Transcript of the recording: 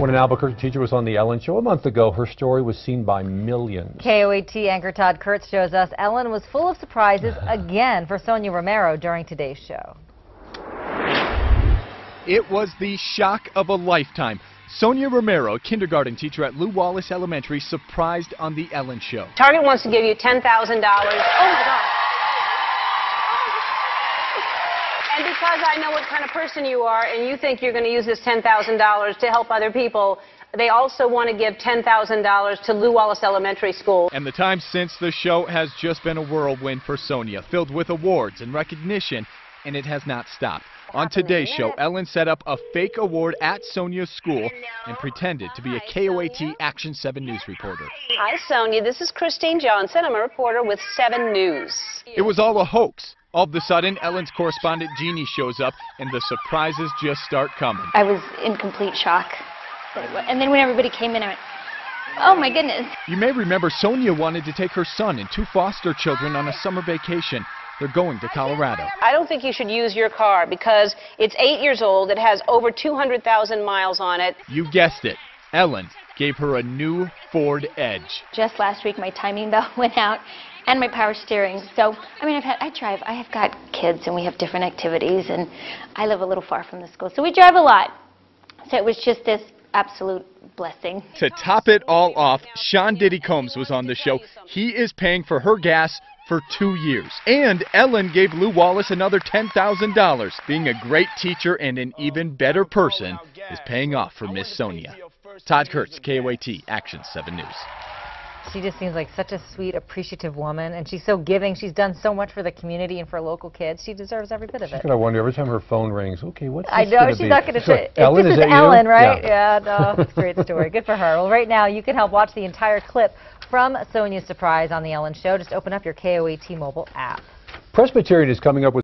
When an Albuquerque teacher was on The Ellen Show a month ago, her story was seen by millions. KOAT anchor Todd Kurtz shows us Ellen was full of surprises again for Sonya Romero during today's show. It was the shock of a lifetime. Sonya Romero, kindergarten teacher at Lew Wallace Elementary, surprised on The Ellen Show. Target wants to give you $10,000. Oh my God. Because I know what kind of person you are and you think you're going to use this $10,000 to help other people, they also want to give $10,000 to Lew Wallace Elementary School. And the time since the show has just been a whirlwind for Sonya, filled with awards and recognition, and it has not stopped. On today's show, Ellen set up a fake award at Sonya's school and pretended to be a KOAT Action 7 News reporter. Hi, Sonya. This is Christine Johnson. I'm a reporter with 7 News. It was all a hoax. All of a sudden, Ellen's correspondent Jeannie shows up, and the surprises just start coming. I was in complete shock. And then when everybody came in, I went, oh my goodness. You may remember Sonya wanted to take her son and two foster children on a summer vacation. They're going to Colorado. I don't think you should use your car because it's eight years old. It has over 200,000 miles on it. You guessed it. Ellen gave her a new Ford Edge. Just last week, my timing belt went out and my power steering. So, I mean, I've had, I drive, I have got kids and we have different activities and I live a little far from the school. So we drive a lot. So it was just this absolute blessing. To top it all off, Sean Diddy Combs was on the show. He is paying for her gas for two years. And Ellen gave Lew Wallace another $10,000. Being a great teacher and an even better person is paying off for Miss Sonya. Todd Kurtz, KOAT, Action 7 News. She just seems like such a sweet, appreciative woman, and she's so giving. She's done so much for the community and for local kids. She deserves every bit of it. I wonder every time her phone rings, okay, what's I know, she's be? not going to So, say. Ellen, this is is that you? Ellen, right? Yeah. Yeah, no, it's a great story. Good for her. Well, right now, you can help watch the entire clip from Sonya's surprise on The Ellen Show. Just open up your KOAT mobile app. Presbyterian is coming up with